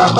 Sure,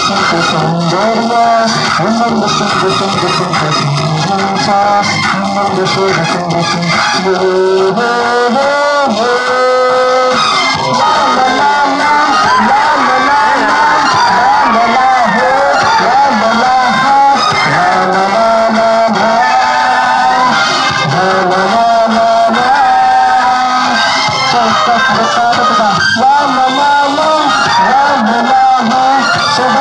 kısım kısım görme Bunlar kısım kısım kısım kısım Bulsa Bunlar kısım kısım kısım La la la la la la la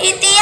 一定